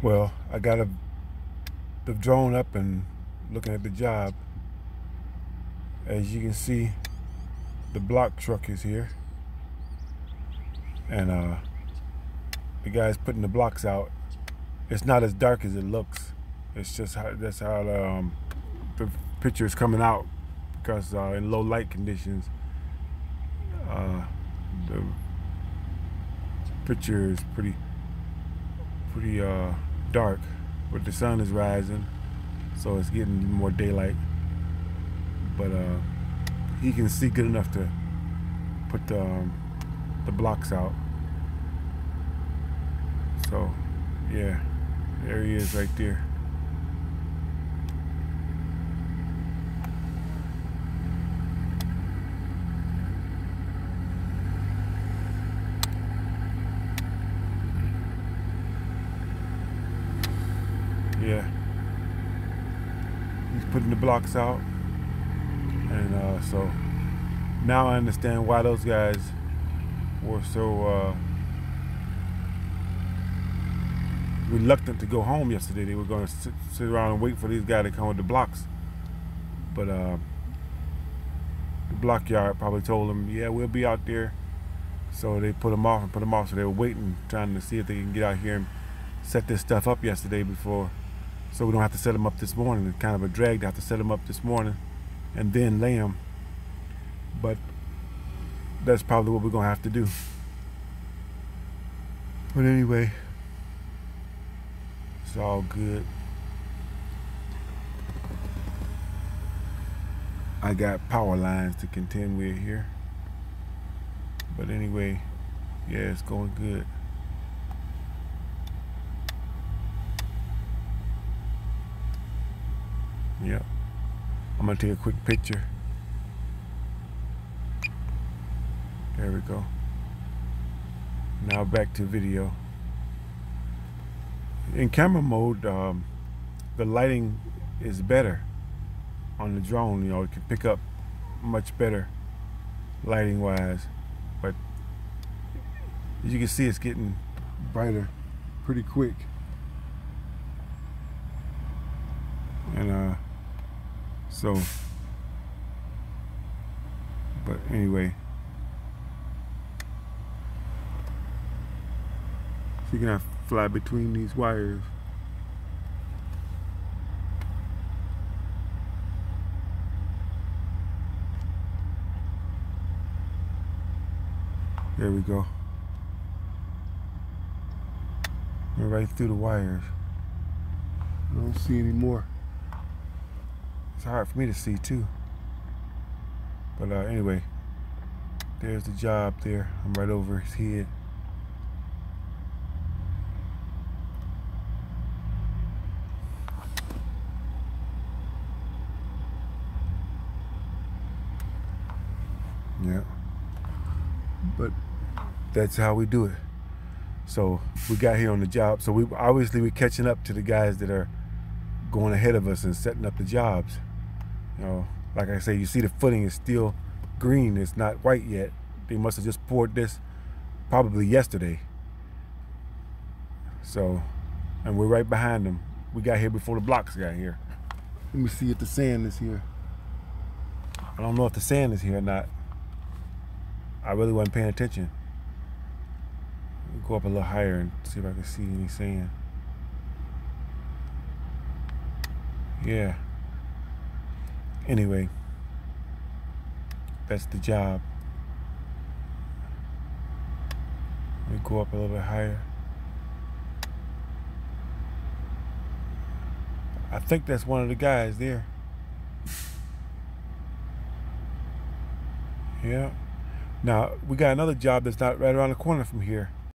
Well, I got a, the drone up and looking at the job. As you can see, the block truck is here. And uh, the guy's putting the blocks out. It's not as dark as it looks. It's just how, that's how the, um, the picture is coming out because uh, in low light conditions, uh, the picture is pretty pretty uh, dark, but the sun is rising, so it's getting more daylight. But uh, he can see good enough to put the, um, the blocks out. So, yeah, there he is right there. Yeah. He's putting the blocks out. And uh, so now I understand why those guys were so uh, reluctant to go home yesterday. They were going to sit, sit, around and wait for these guys to come with the blocks. But uh, the block yard probably told them, yeah, we'll be out there. So they put them off and put them off. So they were waiting, trying to see if they can get out here and set this stuff up yesterday before so we don't have to set them up this morning. It's kind of a drag to have to set them up this morning and then lay them. But that's probably what we're going to have to do. But anyway, it's all good. I got power lines to contend with here. But anyway, yeah, it's going good. Yep. I'm gonna take a quick picture. There we go. Now back to video. In camera mode, um, the lighting is better on the drone. You know, it can pick up much better lighting wise. But as you can see, it's getting brighter pretty quick. And uh, so, but anyway, you can fly between these wires. There we go. We're right through the wires. I don't see any more. It's hard for me to see too. But uh, anyway, there's the job there. I'm right over his head. Yeah. But that's how we do it. So we got here on the job. So we obviously we're catching up to the guys that are going ahead of us and setting up the jobs. You know, like I say, you see the footing is still green. It's not white yet. They must have just poured this probably yesterday. So, and we're right behind them. We got here before the blocks got here. Let me see if the sand is here. I don't know if the sand is here or not. I really wasn't paying attention. Go up a little higher and see if I can see any sand. Yeah. Anyway, that's the job. Let me go up a little bit higher. I think that's one of the guys there. Yeah. Now, we got another job that's not right around the corner from here.